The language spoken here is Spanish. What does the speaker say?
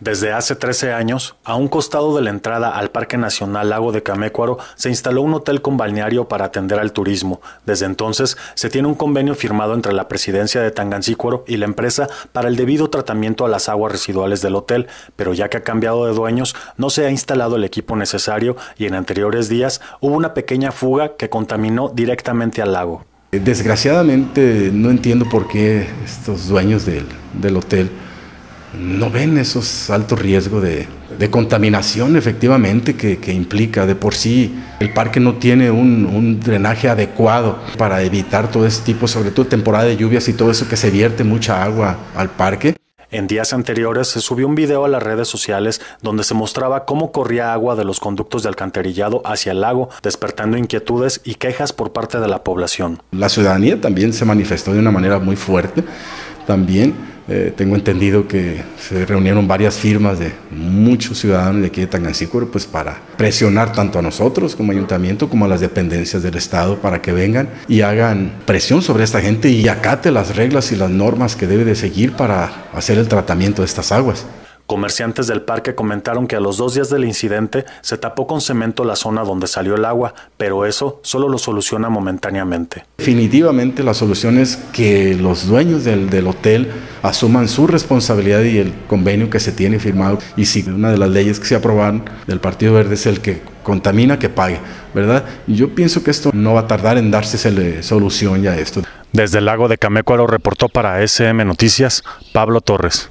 Desde hace 13 años, a un costado de la entrada al Parque Nacional Lago de Camécuaro, se instaló un hotel con balneario para atender al turismo. Desde entonces, se tiene un convenio firmado entre la presidencia de Tangancícuaro y la empresa para el debido tratamiento a las aguas residuales del hotel, pero ya que ha cambiado de dueños, no se ha instalado el equipo necesario y en anteriores días hubo una pequeña fuga que contaminó directamente al lago. Desgraciadamente, no entiendo por qué estos dueños del, del hotel no ven esos altos riesgos de, contaminación efectivamente que, implica. De por sí el parque no tiene un, drenaje adecuado para evitar todo ese tipo, sobre todo temporada de lluvias y todo eso que se vierte mucha agua al parque. En días anteriores se subió un video a las redes sociales donde se mostraba cómo corría agua de los conductos de alcantarillado hacia el lago, despertando inquietudes y quejas por parte de la población. La ciudadanía también se manifestó de una manera muy fuerte, también eh, tengo entendido que se reunieron varias firmas de muchos ciudadanos de aquí de Tangancícuaro pues para presionar tanto a nosotros como ayuntamiento como a las dependencias del Estado para que vengan y hagan presión sobre esta gente y acate las reglas y las normas que debe de seguir para hacer el tratamiento de estas aguas. Comerciantes del parque comentaron que a los dos días del incidente se tapó con cemento la zona donde salió el agua, pero eso solo lo soluciona momentáneamente. Definitivamente la solución es que los dueños del, del hotel asuman su responsabilidad y el convenio que se tiene firmado. Y si una de las leyes que se aprobaron del Partido Verde es el que contamina, que pague, ¿verdad? Yo pienso que esto no va a tardar en darse solución ya a esto. Desde el lago de Camécuaro reportó para SM Noticias Pablo Torres.